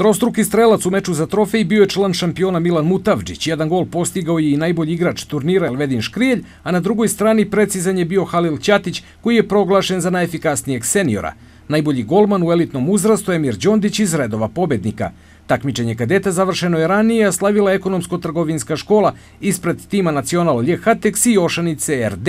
Trostruki strelac u meču za trofej bio je član šampiona Milan Mutavđić. Jedan gol postigao je i najbolji igrač turnira Elvedin Škrijelj, a na drugoj strani precizan je bio Halil Ćatić, koji je proglašen za najefikasnijeg seniora. Najbolji golman u elitnom uzrastu je Mir Đondić iz redova pobednika. Takmičenje kadeta završeno je ranije, slavila ekonomsko-trgovinska škola ispred tima Nacional Lje Hateks i Ošanice RD.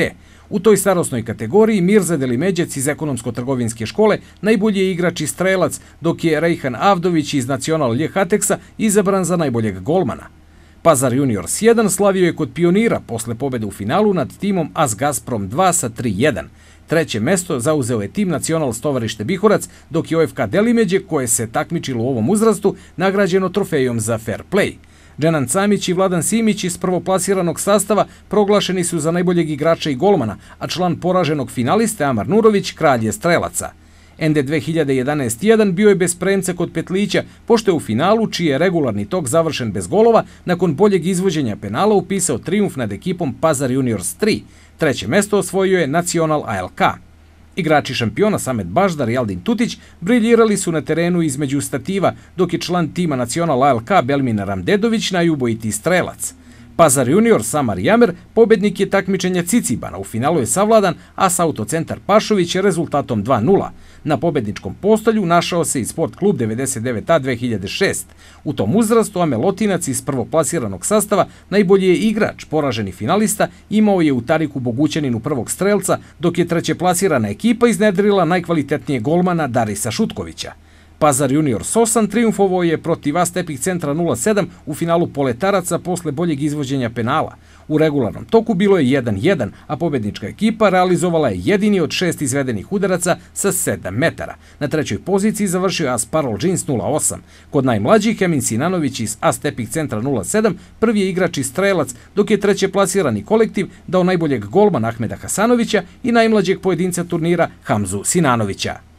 U toj starosnoj kategoriji Mirza Delimeđec iz ekonomsko-trgovinske škole najbolji je igrač i strelac, dok je Rejhan Avdović iz Nacional Lje Hateksa izabran za najboljeg golmana. Pazar Juniors 1 slavio je kod pionira posle pobede u finalu nad timom AS Gazprom 2 sa 3-1. Treće mesto zauzeo je tim Nacional Stovarište Bihorac, dok je OFK Delimeđe, koje se takmičilo u ovom uzrastu, nagrađeno trofejom za fair play. Dženan Camić i Vladan Simić iz prvoplasiranog sastava proglašeni su za najboljeg igrača i golmana, a član poraženog finaliste Amar Nurović kralj je strelaca. ND 2011-1 bio je bez premca kod Petlića, pošto je u finalu, čiji je regularni tok završen bez golova, nakon boljeg izvođenja penala upisao triumf nad ekipom Pazar Juniors 3. Treće mesto osvojio je Nacional ALK. Igrači šampiona Samet Baždar i Aldin Tutić briljirali su na terenu između stativa, dok je član tima Nacional ALK Belmina Ramdedović najubojiti strelac. Pazar junior Samar Jamer pobednik je takmičenja Cicibana, u finalu je savladan, a sa autocentar Pašović je rezultatom 2-0. Na pobedničkom postolju našao se i sport klub 99A 2006. U tom uzrastu Amelotinac iz prvoplasiranog sastava najbolji je igrač, poraženi finalista, imao je u Tariku Bogućaninu prvog strelca, dok je trećeplasirana ekipa iznedrila najkvalitetnije golmana Darisa Šutkovića. Pazar Junior Sosan triumfovao je protiv Astepik centra 07 u finalu poletaraca posle boljeg izvođenja penala. U regularnom toku bilo je 1-1, a pobednička ekipa realizovala je jedini od šest izvedenih udaraca sa 7 metara. Na trećoj poziciji završio As Parol Jeans 08. Kod najmlađih Emin Sinanović iz Astepik centra 07 prvi je igrač i strelac, dok je treće plasirani kolektiv dao najboljeg golmana Ahmeda Hasanovića i najmlađeg pojedinca turnira Hamzu Sinanovića.